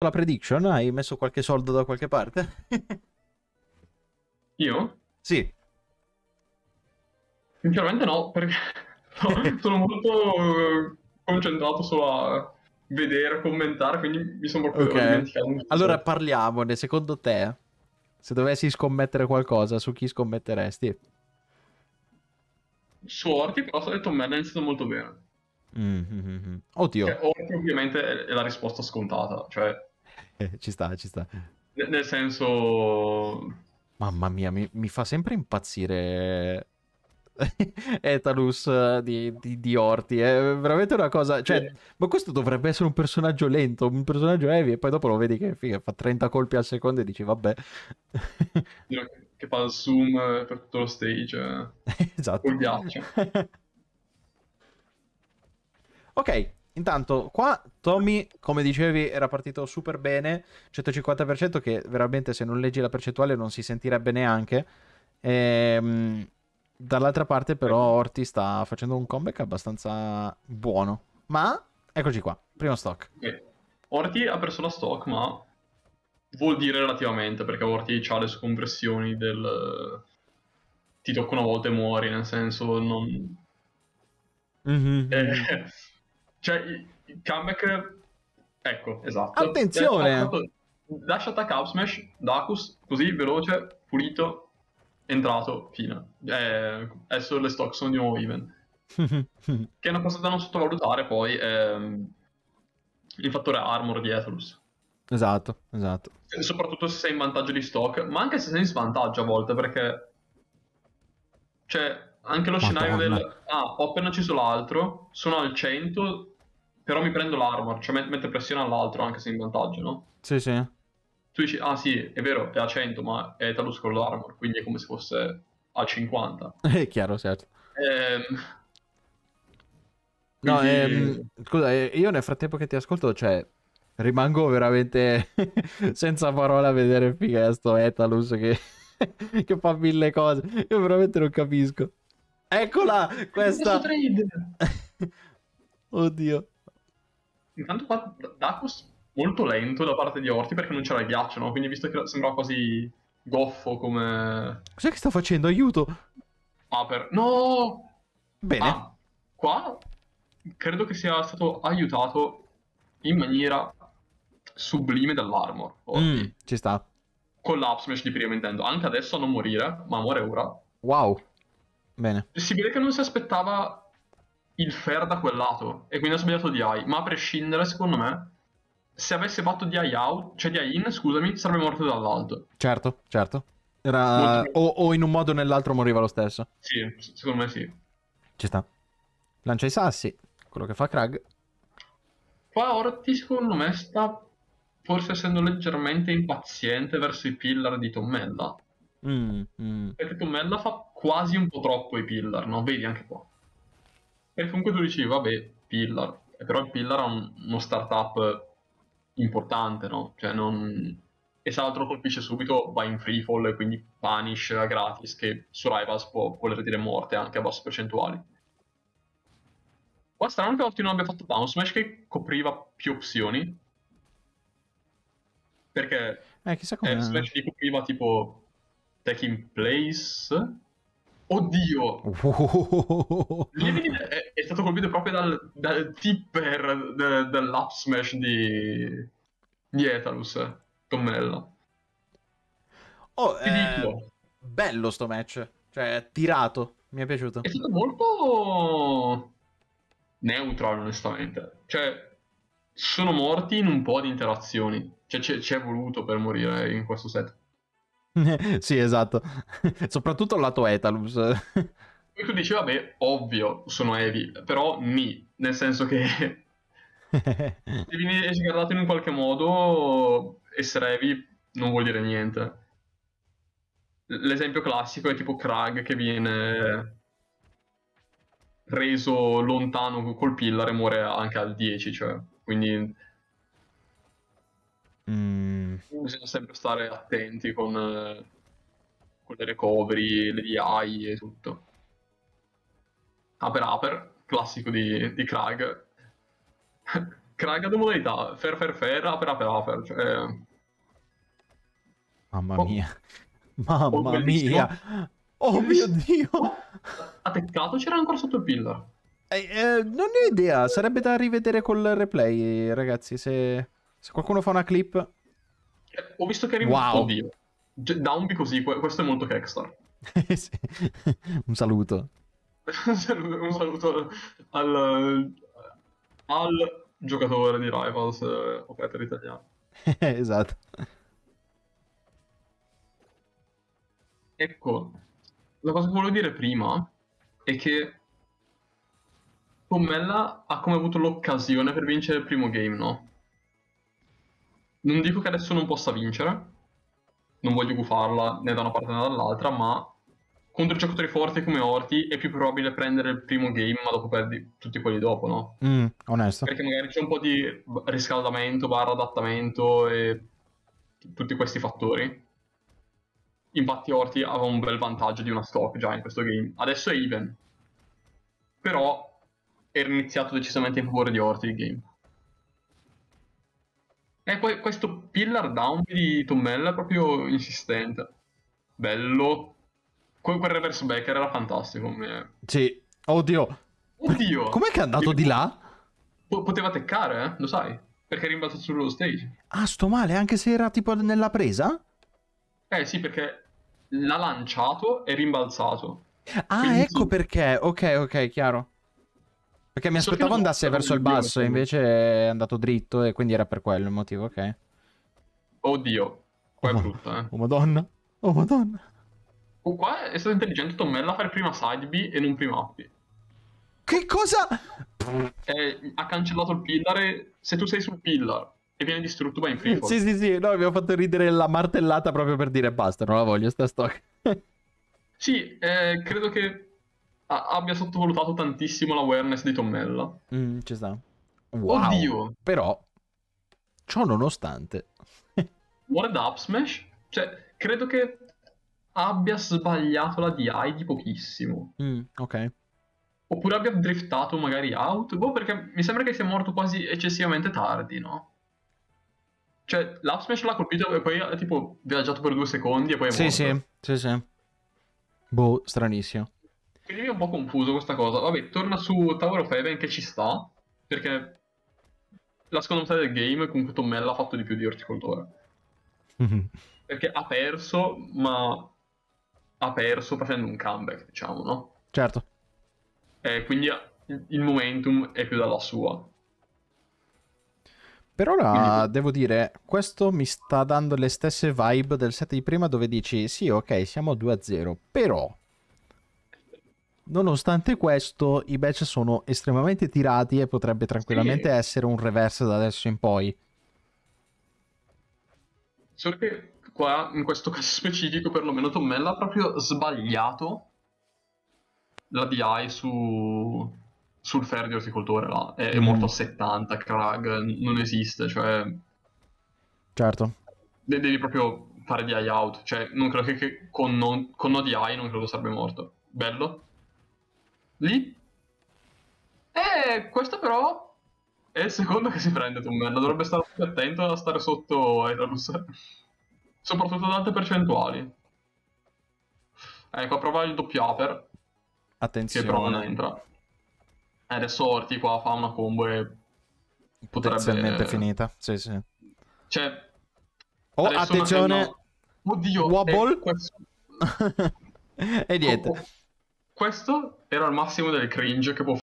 la prediction? Hai messo qualche soldo da qualche parte? Io? Sì. Sinceramente no, perché no, sono molto eh, concentrato solo a vedere, commentare, quindi mi sono proprio Ok. dimenticato. Allora parliamone, secondo te, se dovessi scommettere qualcosa, su chi scommetteresti? Su Orti, però ho detto Mella ha iniziato molto bene. Mm, mm, mm, mm. Oddio, Cioè, Orti ovviamente è, è la risposta scontata, cioè, ci sta, ci sta. ne- nel senso... Mamma mia, mi, mi fa sempre impazzire Etalus eh, di, di, di Orti. È veramente una cosa. Cioè, Sì. ma questo dovrebbe essere un personaggio lento, un personaggio heavy, e poi dopo lo vedi che figa, fa 30 colpi al secondo e dici, vabbè. che- fa il zoom eh, per tutto lo stage, eh, esatto. col ghiaccio. Ok, intanto qua Tommy, come dicevi, era partito super bene, 150% che veramente se non leggi la percentuale non si sentirebbe neanche. Ehm, dall'altra parte però Orti sta facendo un comeback abbastanza buono. Ma eccoci qua, primo stock. Ok. Orti ha perso la stock, ma vuol dire relativamente, perché Orti ha le sue compressioni del... ti tocca una volta e muori, nel senso non... Mhm. Eh, cioè, il comeback... Ecco, esatto. Attenzione! Dash attack up smash, Dakus, così, veloce, pulito, entrato, fine. Eh, adesso le stock sono di nuovo even. Che è una cosa da non sottovalutare poi è mm, il fattore armor di Ethelus. esatto, esatto. E Soprattutto se sei in vantaggio di stock, ma anche se sei in svantaggio a volte, perché... Cioè, anche lo scenario Madonna. del... Ah, ho appena ucciso l'altro, sono al 100, però mi prendo l'armor, cioè met- mette pressione all'altro anche se in vantaggio, no? Sì, sì. Tu dici, ah sì, è vero, è a 100, ma è Ethelus con l'armor, quindi è come se fosse a 50. È chiaro, certo. Ehm, No, quindi- ehm, scusa, eh, io nel frattempo che ti ascolto, cioè, rimango veramente senza parole a vedere figa sto Etalus che, che fa mille cose. Io veramente non capisco. Eccola, questa. Oddio. Intanto qua Dakus molto lento da parte di Orti perché non c'era il ghiaccio, no? Quindi visto che sembrava quasi goffo come... Cos'è che sta facendo? Aiuto. Aper... No! Bene. Ah, qua credo che sia stato aiutato in maniera sublime dall'armor. Mm, ci sta. Con l'up smash di prima intendo. Anche adesso a non morire, ma muore ora. Wow. Bene. Si vede che non si aspettava il fair da quel lato e quindi ha sbagliato DI. Ma a prescindere, secondo me, se avesse fatto DI out, cioè DI in, scusami, sarebbe morto dall'alto. Certo, certo. Era... O, o in un modo o nell'altro moriva lo stesso. Sì, secondo me sì. Ci sta. Lancia i sassi. Quello che fa Krag. Qua Orti, secondo me, sta forse essendo leggermente impaziente verso i pillar di Tommella. Mm, mm. Perché Tommella fa quasi un po' troppo i pillar, no? Vedi anche qua. Perché comunque tu dici, vabbè, pillar. Eh, Però il pillar ha un- uno startup importante, no? Cioè non... E se l'altro colpisce subito va in free fall e quindi punish gratis che su Rivals può voler dire morte anche a basse percentuali. Qua strano che Orti non abbia fatto bounce smash che copriva più opzioni. Perché Eh, chissà eh, come... smash li copriva tipo in Place. Oddio! Lì vedi, è, è stato colpito proprio dal, dal tipper de- dell'up smash di, di Etalus, Tommella. Oh, Ti eh, dico, bello sto match. Cioè, tirato. Mi è piaciuto. è stato molto neutral, onestamente. Cioè, sono morti in un po' di interazioni. Cioè, ci ci è voluto per morire in questo set. sì, esatto. Soprattutto il lato Etalus. Poi tu dici, vabbè, ovvio, sono heavy, però ni, nel senso che se vieni sgardato in un qualche modo, essere heavy non vuol dire niente. L'esempio classico è tipo Krag che viene reso lontano col pillar e muore anche al 10, cioè, quindi Mm, bisogna sempre stare attenti con, eh, con le recovery, le DI e tutto. Aper Aper, classico di, di Krag. Krag ha due modalità, fair fair fair, aper aper aper, cioè... Mamma Oh. mia. Oh, Mamma bellissimo. mia. Oh mio Dio. Ha teccato c'era ancora sotto il pillar. Eh, eh, non ne ho idea, sarebbe da rivedere col replay, ragazzi, se, se qualcuno fa una clip. Ho visto che arriva... Wow. Oddio. Downby così, que- questo è molto Kekstar. Un saluto. Un saluto al, al giocatore di Rivals, eh, operator italiano. esatto. Ecco, la cosa che volevo dire prima è che Pommella ha come avuto l'occasione per vincere il primo game, no? Non dico che adesso non possa vincere, non voglio gufarla né da una parte né dall'altra, ma contro giocatori forti come Orti è più probabile prendere il primo game, ma dopo perdi tutti quelli dopo, no? Mm, onesto. Perché magari c'è un po' di riscaldamento, barra adattamento e tutti questi fattori. Infatti Orti aveva un bel vantaggio di una stock già in questo game. Adesso è even. Però era iniziato decisamente in favore di Orti il game. E poi questo pillar down di Tommella è proprio insistente. Bello. Que- Quel reverse backer era fantastico. Sì. Oddio. Oddio! Com'è che è andato di là? Po- poteva teccare, eh? Lo sai? Perché è rimbalzato sullo stage. Ah, sto male, anche se era tipo nella presa? Eh sì, perché l'ha lanciato e rimbalzato. Ah, Quindi ecco sì. perché. Ok, ok, chiaro. Perché mi aspettavo andasse so verso il basso, e invece è andato dritto e quindi era per quello il motivo, ok. Oddio, qua è Oh. brutta, eh. Oh madonna. Oh madonna. Oh, qua è stato intelligente Tommella a fare prima side B e non prima up B. Che cosa? Eh, ha cancellato il pillar e se tu sei sul pillar e viene distrutto vai in free fall. Sì, sì, sì, no, abbiamo fatto ridere la martellata proprio per dire basta, non la voglio, sta stock. Sì, eh, credo che a- abbia sottovalutato tantissimo l'awareness di Tommella. Mm, ci sta. Wow. Oddio, Però, ciò nonostante... What up smash? Cioè, credo che abbia sbagliato la DI di pochissimo. Mm, ok. Oppure abbia driftato magari out. Boh, perché mi sembra che sia morto quasi eccessivamente tardi, no? Cioè, l'up smash l'ha colpito e poi ha tipo viaggiato per due secondi e poi è Sì, morto. sì, sì, sì. Boh, stranissimo. Quindi mi è un po' confuso questa cosa. Vabbè, torna su Tower of Heaven che ci sta, perché la seconda metà del game comunque Tommella ha fatto di più di Orticoltore. Perché ha perso, ma ha perso facendo un comeback, diciamo, no? certo. E quindi il momentum è più dalla sua. Per ora Quindi- devo dire, questo mi sta dando le stesse vibe del set di prima dove dici sì, ok, siamo 2-0, però nonostante questo i match sono estremamente tirati e potrebbe tranquillamente Sì. essere un reverse da adesso in poi. Solo che qua, in questo caso specifico, perlomeno Tommella ha proprio sbagliato la DI su, sul fair di orticoltore là. È, è Mm. morto a 70, Krag, non esiste, cioè Certo. de- devi proprio fare DI out. Cioè, non credo che, che con, non, con no DI non credo sarebbe morto. Bello. Lì. Eh, questo però è il secondo che si prende Tommella. Dovrebbe stare più attento a stare sotto Aetherus. Soprattutto ad alte percentuali. Ecco, a provare il doppio upper, che però non Attenzione. entra. Eh, adesso Orti qua fa una combo e potrebbe... Potenzialmente finita. Sì, sì. Cioè, Oh, attenzione. una- Oddio, Wobble. eh, questo... e niente. Questo era il massimo del cringe che può